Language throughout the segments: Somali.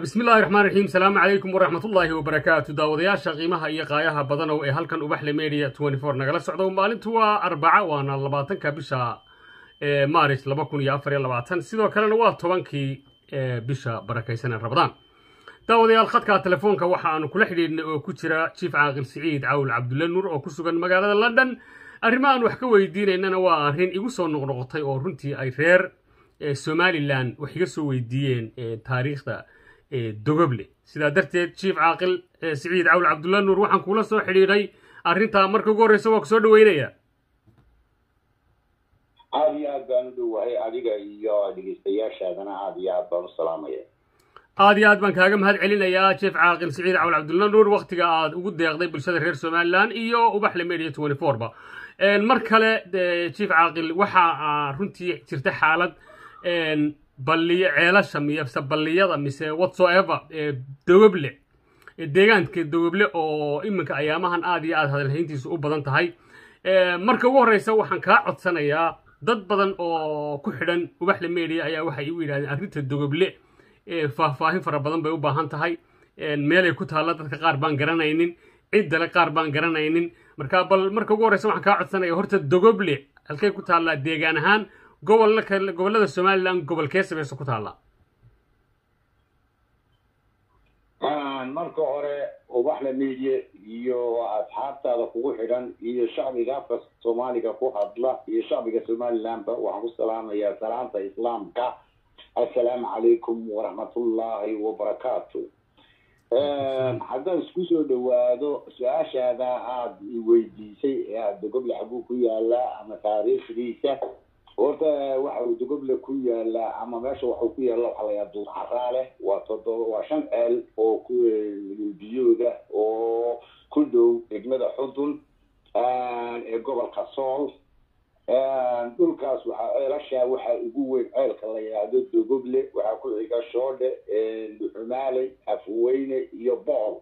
bismi illaahi raxmaan raxiim salaamu calaykum waraxmatullaahi wabarakaatu daawadayaasha qiimaha iyo qaayaha badanow ee halkan ubaxle media twenty four nagala socdo. Maalintu waa arbaca waana labaatanka bisha maaris laba kun iyo afar iyo labaatan. Sidoo kalena waa tobankii bisha barakaysan ee rabadaan daawadayaal khadka telefoonka waxa aanu kula xidhiidhnay oo ku jira jiif caaqil siciid cawl cabdulle nuur oo ku sugan magaalada london. Arrimaha aan wax ka weydiinaynana waa arrin igu soo noqnoqotay oo runtii ay reer somalilan wax iga soo weydiiyeen taariikhda dogoble sidaa darteed jiif caaqil siciid cawl cabdulla nuur waxaan kuula soo xidhiidhay arrintaa marka ugu horreysa waa ku soo dhaweynaya. Aada iyo aad baan u dhowahay adiga iyo dhegeystayaashaadana aada iyo aad baan u salaamaya. Aada iyo aad baan kaaga mahad celinayaa jief caaqil siciid cawl cabdulla nuur waktiga aad ugu deeqday bulshada reer somalilan iyo ubaxle media twenty four ba. Mar kale jief caaqil waxaa runtii jirta xaalad balliyo ceelasha mise balliyada mise whatsoever dogoble deegaanka dogoble oo iminka ayaamahan aada iyo aad hadalhayntiisu u badan tahay. Marka ugu horreysa waxaan kaa codsanayaa dad badan oo ku xidhan ubaxle media ayaa waxay igu yidhahdeen arrinta dogoble faahfaahin fara badan bay u baahan tahay. Meelay ku taalla dadka qaar baan garanaynin ciddale qaar baan garanaynin. Marka bal marka ugu horreysa waxaan kaa codsanaya horta dogoble halkay ku taallaa deegaan ahaan gobollada somalilan gobolkee samayso ku taallaa marka hore ubaxla media iyo asxaabtaada kugu xidhan iyo shacbiga afka soomaaliga ku hadla iyo shacbiga somalilanba waxaan ku salaamayaa salaanta islaamka. Assalaamu calaykum waraxmatullaahi wabarakaatu haddaan isku soo dhawaado su'aashaada aada weydiisay ee aada dogoble xaguu ku yaalaa ama taariikhdiisa horta waxa uu dogoble ku yaalaa ama meesha waxuu ku yaalla waxaa layaa duur caraa leh. Waa todoba waa shan ceel oo ku biyooda oo ku dhow degmada xudun ee gobolka sool. Dhulkaas waxaa ceelashaa waxaa ugu weyn ceelka la yidhaahdo dogoble waxaa ku xiga shoodhe duxumaaley afweyne iyo bool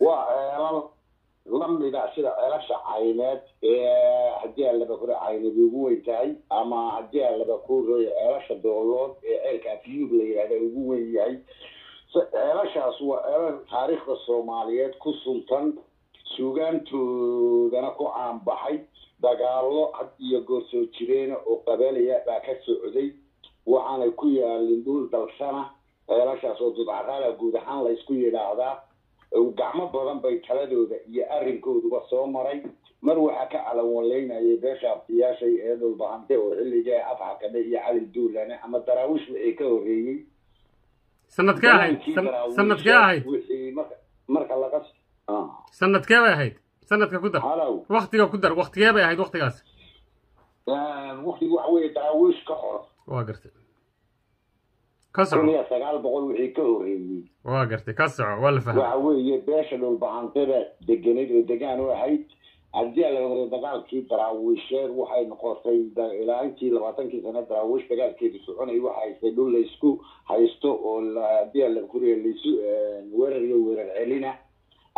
waa ceelal lamida sida ceelasha cayneed ee haddii alaba kore cayneed ugu weyn tahay ama haddii alaba kore ceelasha doolood ee ceelka afyuub la yidhahda ugu weyn yahay. Ceelashaas waa ceelal taariikhda soomaaliyeed ku suntan suugaantoodana ku caanbaxay dagaallo had iyo goor soo jireena oo qabalaya baa ka socday waxaanay ku yaalin dhul dalsana. Ceelashaas oo dudcaraala guud ahaan laysku yidhaahdaa gacmo badan bay taladooda iyo arrinkooduba soo maray. Mar waxaa ka calanwaleynayay beesha abtiyaashay ee dhulbahante oo xilliga afxakadhe iyo cali duulane ama daraawiishba ay ka sanadkee ahayd sanadkee ahayd. marka laga sanadkee bay ahayd sanadka ku dar. Waktiga ku dar waktigee bay ahayd waktigaas waktigu waxa weeye daraawiish ka hor. Waa gartay ka soco kun iyo sagaal boqol wixii ka horreeyey waa gartay ka soco waa la fahmay waxa weeye beesha dhulbahantada degenayd oo degaan u ahayd haddii la hore dagaalkii daraawiisheed waxay noqotay ilaa intii labaatankii sane daraawiish dagaalkeedu soconay waxa haystay dhul laysku haysto oo haddii la kuriya laysu weerar iyo weerar celina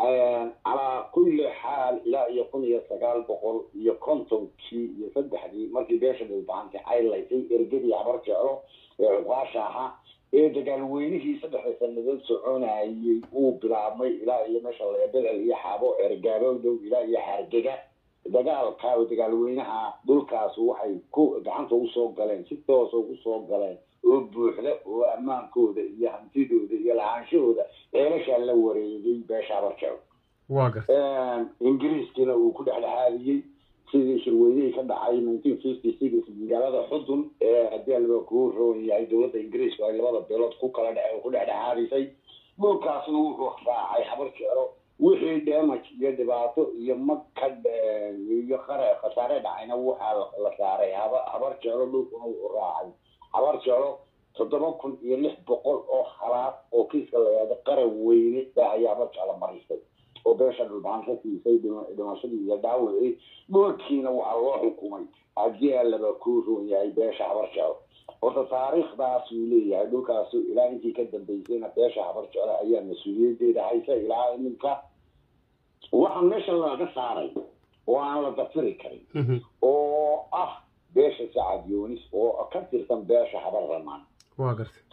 calaa kulli xaal ilaa iyo kun iyo sagaal boqol iyo kontonkii iyo saddexdii markii beesha dhulbahantay caylaysay ergadii habar jeclo ee cuqaasha ahaa ee dagaalweynihii saddexda sanadood soconayay uu bilaabmay ilaa iyo meesha leebedel iyo xaabo ergaabowdow ilaa iyo xaargega dagaalka dagaalweynaha dhulkaas waxay ku gacanta u soo galeen si toosa u soo galeen oo buuxda oo ammaankooda iyo hantidooda iyo lahaanshahooda ceelashaa la wareegay beesha gartay ingiriiskiina uu ku dhexdhexaadiyey sidii shirweynihii ka dhacay nineteen fifty six magaalada xudun ee haddii alba kuu roon yahay dowladda ingiriisku ay labada beelood ku kala dhe ku dhexdhexaadisay dhulkaasna wuxuu raacay habar jeclo wixii damage iyo dhibaato iyo mag ka iyo qare khasaare dhacayna waxaa la saaray haba habar jeclo dhulkuna wuxuu raacay. Habar jeclo toddoba kun iyo lix boqol oo halaad oo kiiska la yihahdo qaran weyne baa ayaa habar jeclo marisay oo beesha dhulbaanka siisay dhimashadii iyo dhaawicii dhulkiina waxaa loo xukumay. Haddii alaba kuu roon yahay beesha habar jeclo horta taariikhdaas uu leeyahay dhulkaasu ilaa intii ka dambeysayna beesha habar jeclo ayaa mas'uuliyadeeda haysa ilaa iminka. Waxaan meesha laga saaray oo aan la dafiri karin oo ah beesha sacad yoonis oo ka tirsan beesha habar ramaan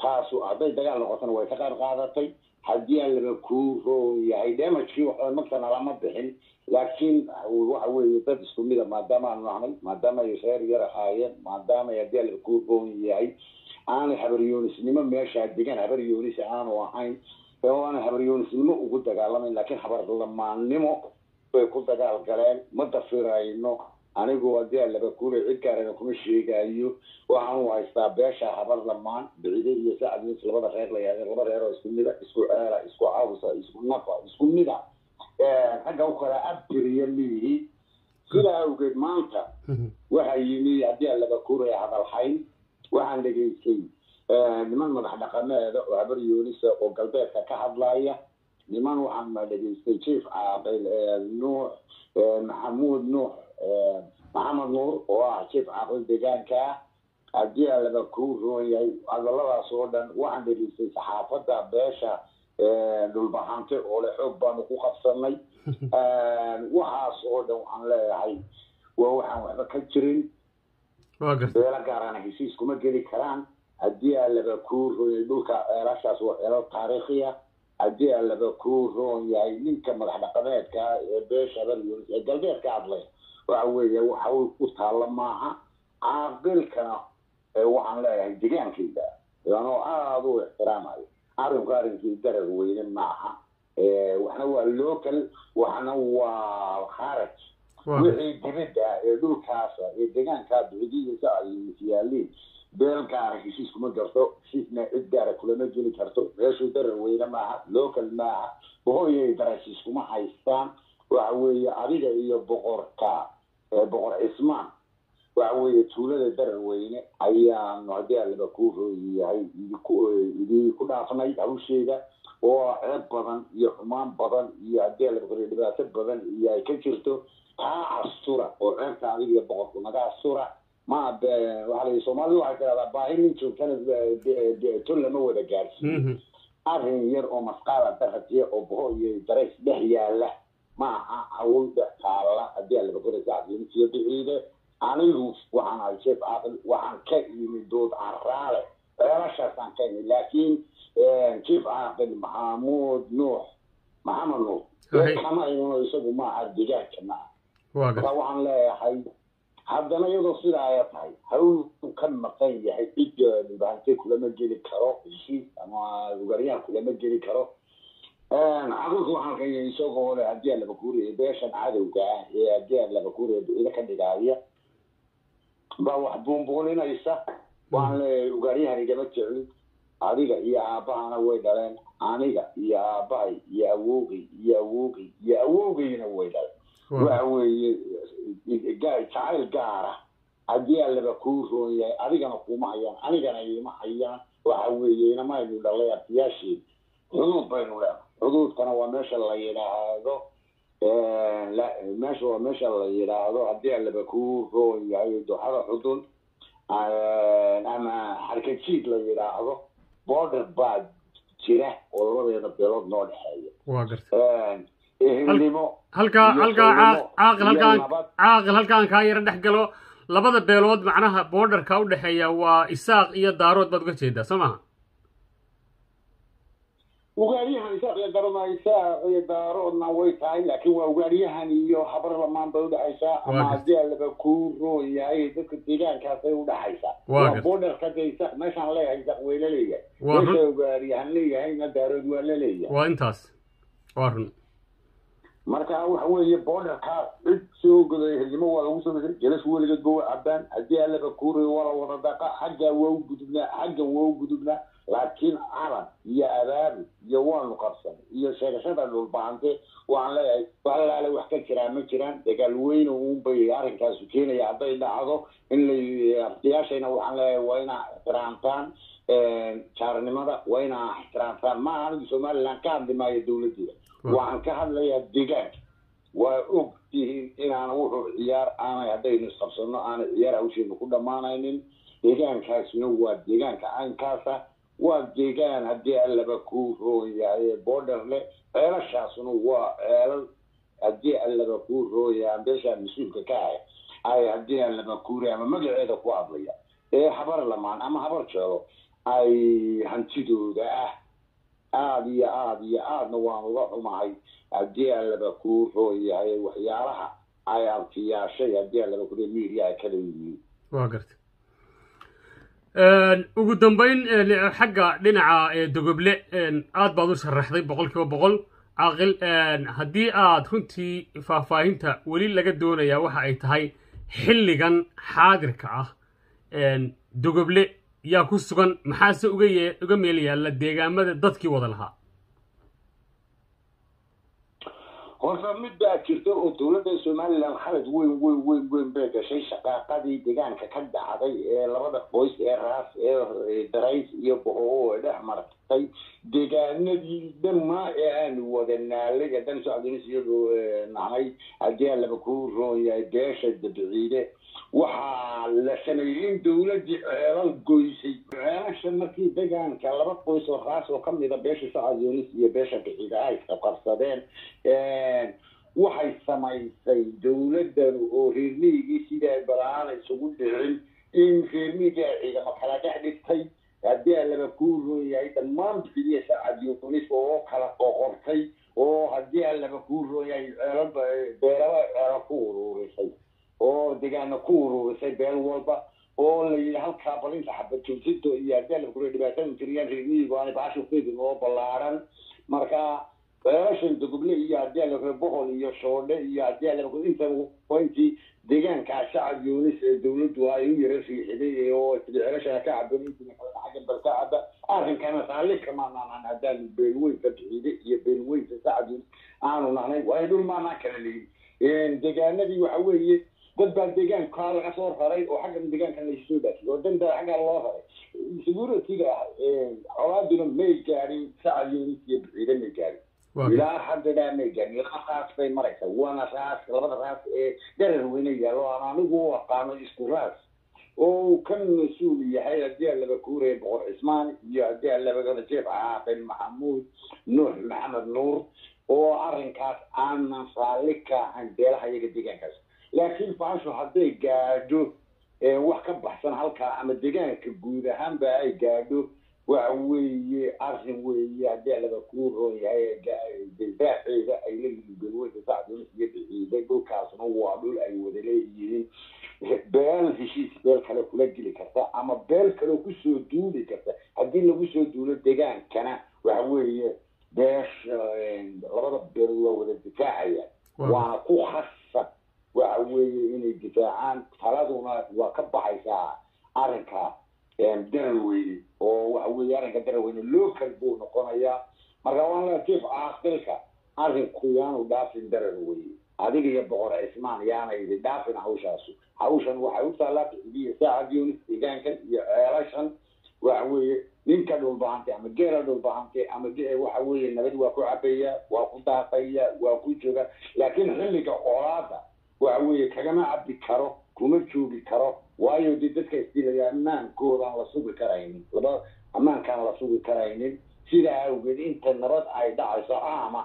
taasu hadday dagaal noqotona way ka qayb qaadatay. Haddii aan laba kuu yahay damagekii magtana lama bixin. Laakiin waxa weeye dad isku mida maadaama aanu nahnay maadaama ay reer yar ahaayeen maadaama haddii aan laba kuu roon yahay aanay habaryoonisnimo meeshaa degan habaryoonis aanu ahayn oo aanay habaryoonisnimo ugu dagaalamayn. Laakiin habarlamaannimo bay ku dagaal galeen ma dafirayno anigu haddii aan laba kuulay cid gaarana kuma sheegayo waxaanu haystaa beesha habar lamaan bicide iyo sacad mis labada reer la yahda laba reer oo isku mida isku ceela isku cawsa isku nafa isku mida ragga u kala abtiriya liihi sidaa awgeed maanta waxaa yimi haddii aan laba kuulay hadalhayn waxaan dhegaystay niman madax dhaqameeda oo habar yoonisa oo galbeedka ka hadlaya niman waxaan dhegaystay chief caaqil nuux maxamuud nuux maxamed nuur oo ah chief caaqil deegaanka. Ah haddii aan laba kuu roon yahay hadaladaas oo dhan waxaan dhegaystay saxaafadda beesha dhulbahante oo le xoog baanu ku qabsanay. Waxaas oo dhan waxaan leeyahay waa waxaan waxba ka jirin. Beelo gaarana heshiis kuma geli karaan. Haddii aan laba kuu roon yahay dhulka ceelashaas waa ceelal taariikhiya. Haddii aan laba kuu roon yahay ninka madax dhaqameedka ee beesha galbeedka hadlay waxa weeye waxa u taalla maaha caaqilkana waxaan leeyahay degaankayda anoo aada u ixtiraamayo arrinku arrinkii darar weyne maaha waxna waa local waxna waa kharaj. Wixii dibadda ee dhulkaasa ee deegaankaa bicidihiisa ay yaaliin beel gaara heshiis kuma garto heshiisna cid gaara kulama geli karto. Meeshuu darar weyne maaha local maaha boqoyay darashiis kuma haystaan. Waxa weeye adiga iyo boqorka boqor cismaan waxa weeye tuulada darar weyne ayaanu haddii alaba kuu rooyahay idinku dhaafnay hawsheeda. Oo ceeb badan iyo xumaan badan iyo haddii alaba kore dhibaato badan iyo ay ka jirto taa astura oo ceebta adiga iyo boqorku naga astura. Ma layihi soomaalida waxay tiradaa baahi nin joogtana tol lama wada gaarsiiyo arrin yar oo masqaala daratiya oo boho iyo darays dhex yaalla maaha hawlda taalla haddii alaba kore sacdiintiyo biciide anigu waxaan ahay sheef caaqil waxaan ka imi dood caraale ceelashaasaan ka imi laakiin chief caaqil maxamuud nuux maxamed nuux kama imano isagu maaha digaagka maaha marka waxaan leeyahay haddana iyadoo sidaa ay tahay hawl ka maqan yahay cidda dhibahante kulama geli karo heshiis ama ugaryaan kulama geli karo caaqilku waxaan yahay isagoo le haddii aan laba kuuriya beeshan cadowga ah ee haddii aan laba kuuriya bicida ka dhigaaya baa wax buunbuuninaysa waan leeyahay ugaaryahan igama jeclin adiga iyo aabbahana way dhaleen aniga iyo aabbahay iyo awowgay iyo awowgay iyo awowgayna way dhaleen waxa weeye jacayl gaara haddii allaba kuu roon yahay adigana kuma hayaan anigana ima hayaan waxa weeye inamaynu dhalay artiyaasheed xuduud baynu leenahay xuduudkana waa meesha la yidhaahdo meesha waa meesha la yidhaahdo haddii allaba kuu roon yahay duxada xudun ama xarkajiid la yidhaahdo border baa jira oo labadeeda beelood noo dhexeeya. Waa gartay ehelnimo halkaa halkaa caaqil halkaan caaqil halkaan kaa yaro dhex galo labada beelood macnaha borderka u dhexeeya waa isaaq iyo daarood baad uga jeedaa soo maha ugaaryahan isaaq iyo darona isaaq iyo daaroodna way tahay laakiin waa ugaaryahan iyo habar lamaan bay udhexaysaa ama haddii alaba kuu roon yahay dadka deegaankaasay udhexaysaa waa borderka de isaaq meeshaan leeyahay isaaq way la leeyahay. Meesha ugaaryahan leeyahayna daarood waa la leeyahay. Waa intaas. Waa run. Marka waxa weeye borderkaas cid soo goday helnimo waa lagu soo gashay jelas weligeedba waa cabaan haddii allaba kuuriy waa la wada daqa xaggaa waa u gudubnaa xaggan waa u gudubnaa laakiin calan iyo abaabi iyo waanu qabsan iyo sheegashada dhulbaante waxaan leeyahay wax alaale wax ka jiraa ma jiraan. Dagaal weyne uunbay arrinkaasu keenaya hadday dhacdo in la artiyaashayna waxaan leeyahay waa inaa ixtiraamtaan jaarnimada waa inaa ixtiraamtaan. Ma anigu somaliland ka hadli maayo dowladdeeda waxaan ka hadlayaa deegaanka waa og tihiin inaana wuxuu ciyaar aanay haddaynu isqabsano aanay ciyaar hawsheena ku dhammaanaynin. Deegaankaasina waa deegaanka caynkaasa waa deegaan haddii allaba kuu roon yahay border leh ceelashaasuna waa ceelal haddii allaba kuu roon yahay beeshaa mas'uulka ka ahay ay haddii allaba kuuri ama magaceeda ku hadlaya ee habar lamaan ama habar jeelo ay hantidooda ah aada iyo aada iyo aadna waan uga xumahay. Haddii allaba kuu rooyahay waxyaalaha ay arkiyaashay haddii allaba kule media ay kala yihiin waa garta ugu dambeyn xagga dhinaca dogoble aad baad u sharaxday boqol. Kiiba boqol caaqil haddii aad runtii faahfaahinta weli laga doonayaa waxa ay tahay xilligan xaadirka ah dogoble yaa ku sugan maxaase uga meel yaalla deegaamada dadkii wada lahaa horta mid baa jirta oo dowladda somalilan khalad weyn weyn weyn weyn bay gashay shaqaaqadii deegaanka ka dhacday ee labada qoys ee raas ee darays iyo bohoo ee dhex martay deegaanadii dhammaa ee aanu wada naalay ee dan socdonis iyadoo nahay haddii allaba kuu roon yahay beesha dabciide waxaa la sameeyey in dowladdii ceelal goysay. Ceelasha markii deegaanka laba qoys oo raas oo kamida beesha socdonis iyo beesha biciide ay qabsadeen waxay samaysay dowladdan oo reermiyigii sidaa balaana isugu dhicin in reermiyigii ay ciidamo kala dhex dhigtay. Haddii kuu roon yahay dhammaan bixidiya sacadyonis oo kala qoqortay oo haddii allaba kuu roon yahay ceelo beelaba ceelo ku uruurisay oo deegaana ku uruurisay beel walba oo la yidhi halkaa balinta xabadjoogsinto iyo haddii allaba kuu dhibaatada tiriyaan reermiyigu aanay baashu fidin oo ballaaran. Marka ceelashan dogoble iyo alla bohol iyo shoodhe iyo alla inta pointii deegaankaa shacab yunis ee dowladdu ay u yara riixiday oo ceelashana ka caban intiina kale xagga bal ka caba arrinkana saalli kamaanaan haddaanu beelweynka iyo beelweynka shacab yunis aanu nahnay. Waayo dhul maanaan kala leeyin deegaanadii waxa weeye dad baa deegaankaa laga soo raray oo xaggan deegaankan laysoo dhaafiyey oo danda xaggaa loo raray. Security-ga colaaduna may gaadhin shacab yunis iyo biciide may gaadhin. Ilaa haddana may gaadhin. Ilaa raas bay maraysa waana raas labada raas ee darar weyne yaallo aan anigu u aqaano isku raas. Oo ka mas'uul yahay haddii allaba kuuraya boqor cismaan iyo haddii allaba rajeeb caaqil maxamuud nuux maxamed nuur oo arrinkaas aanan raalli ka ahayn beelaha iyaga deegaankaas laakiin faasho hadday gaadho wax ka baxsan halkaa ama deegaanka guud ahaanba ay gaadho waxa weeye arrin weeye haddii allaba kuu roon yahay difaaceeda ay leeyihiin galweyda sacdunis iyo biciide dhulkaasna waa dhul ay wada leeyihiin. Beel heshiis beel kale kula geli karta ama beel kale ku soo duuli karta. Haddii lagu soo duulo deegaankana waxa weeye beesha labada beelood waa wada difaacayaan waana ku khasab waxa weeye inay difaacaan. Taladuna waa ka baxaysaa arrinka daraweyne oo waxa weeye arrinka daraweyne local buu noqonayaa marka waan la jiif caaqilka arrinku yaanu dhaafin daraweyne. Adiga iyo boqor cismaan yaana idin dhaafin hawshaasu. Hawshan waxay u taallaa bixidiya saacad yunis deegaankan iyo ceelashan. Waxa weeye ninka dhulbahantay ama geela dhulbahantay ama waxa weeye nabad waa ku cabaya waa ku daaqaya waa ku jooga. Laakiin xilliga colaada waxa weeye kagama cabbi karo kuma joogi karo waayo dee dadka isdilaya ammaankoodaan la sugi karaynin. Laba ammaankaan la sugi karaynin. Sidaa awgeed inta nabad ay dhacayso ama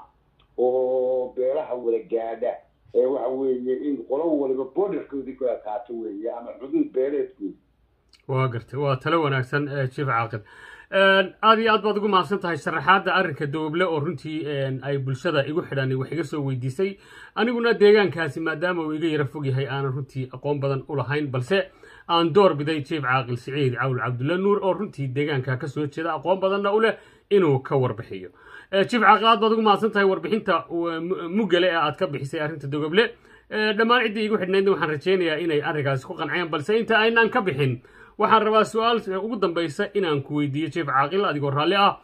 oo beelaha wada gaadha ee waxa weeye in qolo waliba borderkoodii ku ekaato weeye ama xuduud beeleedkoodi waa gartay. Waa talo wanaagsan jief caaqil aad iyo aad baad ugu mahadsan tahay sharaxaadda arrinka dooble oo runtii ay bulshada igu xidhan wax iga soo weydiisay. Aniguna deegaankaasi maadaama uu iga yara fog yahay aanan runtii aqoon badan u lahayn balse aan door biday jief caaqil siciid cawl cabdulla nuur oo runtii deegaanka ka soo jeeda aqoon badanna u leh inuu ka warbixiyo. Jief caaqil aad baad ugu mahadsan tahay warbixinta mugale ee aad ka bixisay arrinta dogoble dhammaan ciddii igu xidhnaydna waxaan rajaynayaa inay arrinkaasi ku qanceen balse inta aynaan ka bixin waxaan rabaa su'aal ugu dambaysa inaan ku weydiiyo jief caaqil adigoo raalli ah.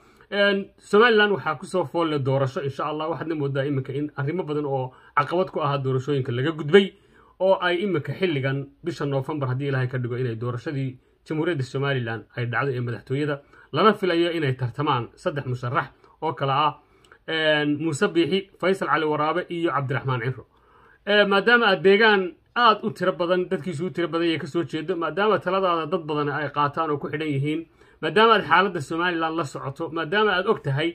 Somalilan waxaa ku soo foolle doorasho insha allah waxaadna moodaa iminka in arrimo badan oo caqabad ku ahaa doorashooyinka laga gudbay oo ay iminka xilligan bisha noofembar haddii ilaahay ka dhigo inay doorashadii jamhuuriyadda somalilan ay dhacdo ee madaxtooyada. Lana filayo inay tartamaan saddex musharax oo kale ah muuse biixi faysal cali waraabe iyo cabdiraxmaan ciro maadaama aad deegaan aada u tiro badan dadkiisu u tiro badan yay ka soo jeedo maadaama taladaada dad badan ay qaataan oo ku xidhan yihiin maadaama aad xaaladda somalilan la socoto maadaama aad og tahay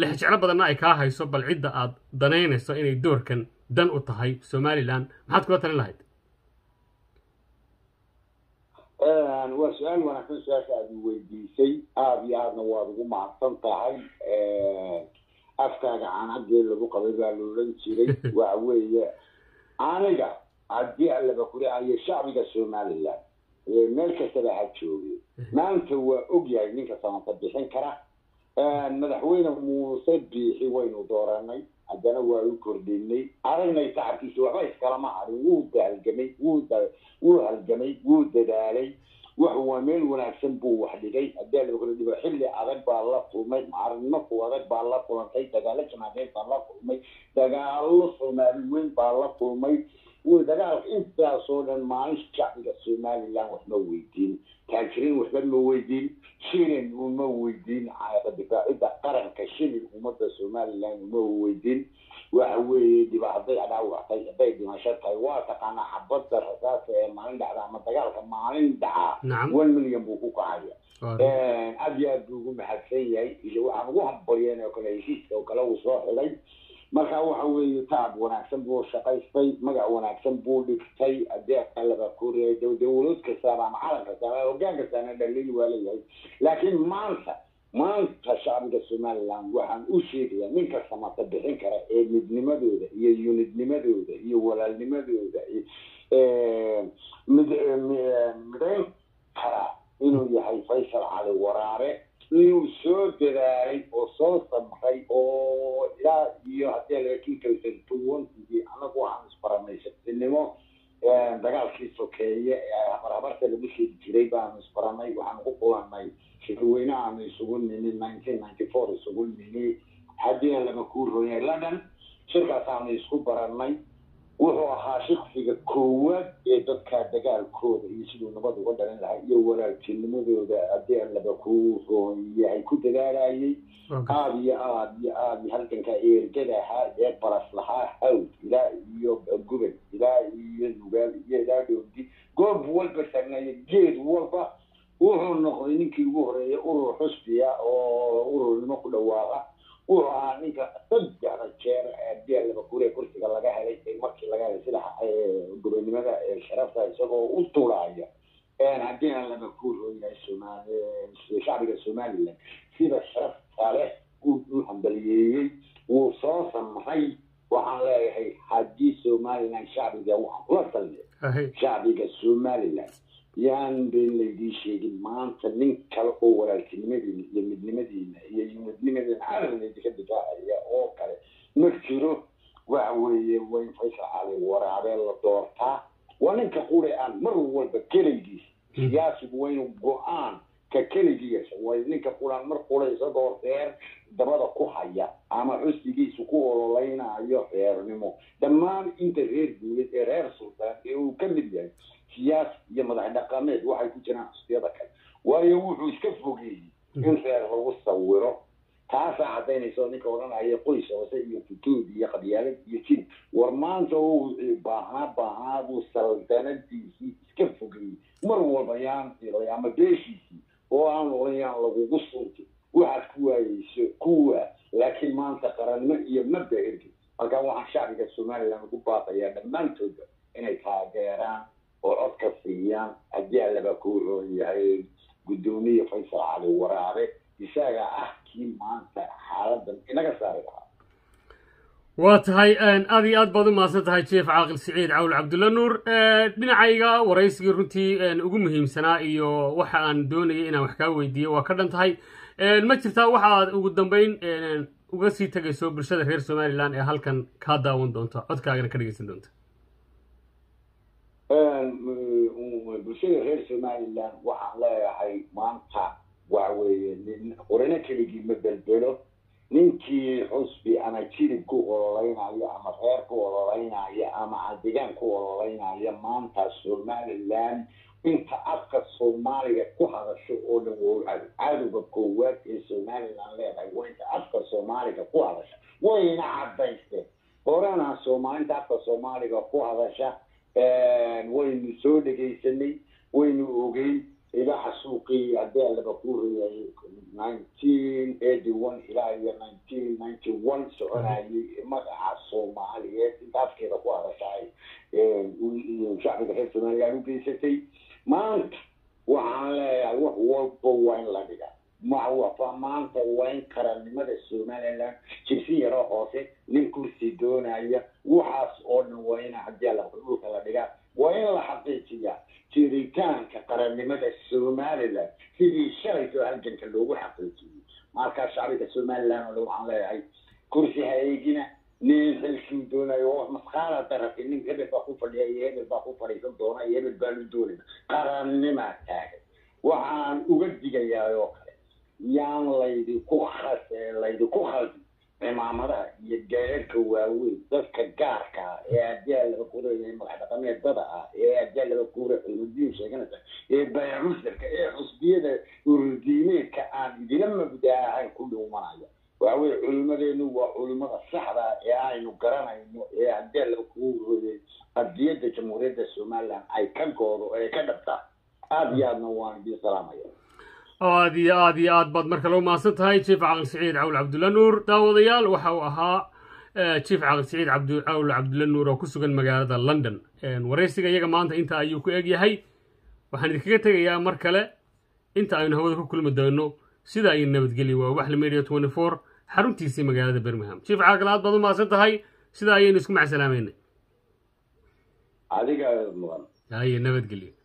lexjeclo badanna ay kaa hayso bal cidda aad danaynayso inay doorkan dan u tahay somalilan maxaad kula talin lahayd? Waa su'aal wanaagsan su'aasha aad weydiisay. Aada iyo aadna waad ugu mahadsan tahay. Afkaaga caanagee lagu qabay baa la odhan jiray. Waxa weeye aniga haddii allaba kuricayo shacbiga somaliland meel kastaba ha jooge maanta waa ogyahay ninka samata bixin kara madaxweyne muuse biixi waynu dooranay haddana waa u kordhinay aragnay tacabkiisa waxba iskalama harin wuu halgamay wuu halgamay wuu dadaalay wax waa meel wanaagsan buu wax dhigay haddii alaba kula dhibo xilli adag baa la kulmay arimo ku adag baa la kulantay dagaalo jamaadeed baa la kulmay dagaalo soomaali weyn baa la kulmay dagaalka intaasoo dhan maalin shacbiga somaliland waxma weydiin taajiriin waxba ma weydiin shilin uma weydiin difaacida qaranka shilin ummadda somaliland uma weydiin waxa weeye dhiba hadday dhaawactay hadday dhimasho tahay waa taqaanaa xabadda rasaasa ee maalin dhacda ama dagaalka maalin dhaca one million buu ku kacaya aad iyo aad buu ugu mahadsan yahay waxaan ugu hambaliyeen oo kale heshiiska oo kale uu soo xidhay marka waxa weeye tacab wanaagsan buu shaqaystay magac wanaagsan buu dhigtay adeeqa laba kuuriyay dowlad kastaaba ama calan kastaaba hoggaan kastaana dhaliil waa leeyahay laakiin maanta maanta shacbiga somaliland waxaan u sheegayaa ninka samata bixin kara ee midnimadooda iyo unidnimadooda iyo walaalnimadooda midayn kara inuu yahay faysal cali waraare inuu soo dadaalay oo soo samray oo ilaa iyo haddii two thousand twenty anagu waxaan isbaranay shaqsinimo dagaalkii sokeeye ee habarhabarta lagu sheegi jiray baanu isbaranay waxaanu ku kulanay shirweyne aanu isugu nini nineteen ninety four isugu nini haddii lama kuu royay london shirkaasaanu isku baranay wuxuu ahaa shaksiga koowaad ee dadka dagaalkooda iyo siduu nabad uga dhalin lahaa iyo walaaltinimadooda haddii laba kuu rooyahay ku dadaalayay aada iyo aada iyo aada iyo halganka eergada ahaa ee baras lahaa hawd ilaa iyo gubad ilaa iyo nugaal iyo ilaa dhowdi goob walba tagnaya geed walba. Wuxuu noqday ninkii ugu horeeyay urur xusbiya oo ururnimo ku dhawaaqa wuxuu ahaa ninka saddexda jeer haddii laba kuure kursiga laga helay markii laga helay sida gobonimada sharafta isagoo u tulaaya haddii laba kuur yahay somaali shacbiga somaliland sida sharafta leh u hambaliyeeyey wuu soo samray. Waxaan leeyahay haddii somaliland shacbiga waxaan kula talnay shacbiga somaliland yaan bayn laydii sheegin maanta nin kale oo walaaltinimadiina iyo midnimadiina iyo midnimadiina caalamna idinka difaacaya oo kale. Ma jiro waxa weeye wayn faysal cali waraabee la doortaa waa ninka quri aan mar walba keliggiis siyaasigu waynu go'aan ka keligii yeesha way ninka quraan mar qura isagoo reer dabada ku haya ama xusbigiisu ku ololeynayo reernimo. Dhammaan inta reer guulid ee reer sultaan ee uu ka mid yahay siyaasi iyo madax dhaqameed waxay ku jiraan xusbiyada kale waayo wuxuu iska fogeeyey in reer lagu sawiro taasaa caddaynaysa ninka odhanaya qoys hoose iyo futuud iyo qabyaalad iyo jin war maanta uu baahnaa baahnaa buu saldanadiisii iska fogeeyey mar walba yaan ilay ama beeshiisii oo aan olayaan lagugu sunti waxaad ku waayeyso kuwa laakiin maanta qarannimo iyo mabda ergey markaa waxaan shacbiga somaliland ugu baaqayaa dhammaantooda inay taageeraan oo codka siiyaan haddii allaba kuu roon yahay guddoomiye faysal cali waraabe isaga ah kii maanta xaaladan inaga saari lahaa waa tahay aad iyo aad baad u mahadsan tahay jeef caaqil siciid cawl cabdulla nuur dhinacayga waraysigii runtii ugu muhiimsanaa iyo waxa aan doonayay inaan wax kaa weydiiyo waa ka dhan tahay. Ma jirtaa waxa aad ugu dambeyn uga sii tegayso bulshada reer somaliland ee halkan kaa daawan doonta codkaagana ka dhegeysan doonta bulshada reer somaliland waxaan leeyahay maanta waxa weeye nin qorano keligii ma belbelo ninkii xusbi ama jilib ku ololeynayo ama reer ku ololeynayo ama degaan ku ololeynayo maanta somaliland inta afka soomaaliga ku hadasho oo dhan waa cadowga koowaad ee somaliland leedahay waa inta afka soomaaliga ku hadasha. Wayna cadaysteen horena soomaalinta afka soomaaliga ku hadasha waynu soo dhegaysanay waynu ogeyn ilaa xasuuqii haddii allaba ku horeeyay nineteen eighty one ilaa iyo nineteen ninety one soconayay magaca soomaaliyeed inta afkeeda ku hadashaay shacbiga reer somaliland u geysatay. Maanta waxaan leeyahay wax walba waa in la dhigaa macwafa maanta waa in qarannimada somaliland jibsi yaro hoose nin kursi doonaya waxaas oo dhan waa in haddii la dhulka la dhigaa waa in la xaqiijiyaa jiritaanka somaliland. Sidii shalayto halganka loogu xaqiijiyey. Markaa shacbiga dhan waxaan leeyahay kursi ha eegina nin xilkii doonayo oo masqaala darafi nin hebel baa ku fadhiya iyo hebel baa ku fadhiisan doona iyo hebel baanu doonayna qarannimaa taagan. Waxaan uga digayaa oo kale. Yaan laydinku khas laydinku khaldin cimaamadaha iyo gaadadka waaweyn dadka gaarka ah ee adaa laga koraya magax dhaqameedada ah ee adaa laga kora xuludiin sheeganaysa ee bayamusirka ee xusbiyada ururdiimeedka aan idina mabda ahayn ku dhuumanaya waxaweye culimadeenu waa culimada saxda ee aynu garanayno ee haddii la kuurooyay qadiyadda jamhuuriyadda somaliland ay ka goodo ee ka dhabtaa aada iyo aadna waan idiin salaamaya أو ادي ادي اد بعد مركه لو ما ستهاي شيف عقل سعيد عول عبد الله نور داوديال وحو أها شيف عقل سعيد عبد عول عبد الله نور أو كسغن مغالده لندن ان وريسغا ايغا مانتا انت ايو كو ايغ يحي وحان دي كغه تغيا مركله انت اينو هودا كو كلمه دوينو سدا اي نبد غلي وا وخل ميريا 24 حرمتي سي مغالده برمنغهام شيف عقل اد بعد ما ستهاي سدا اي نسكو مع سلامين اديغا مغان هاي نبد غلي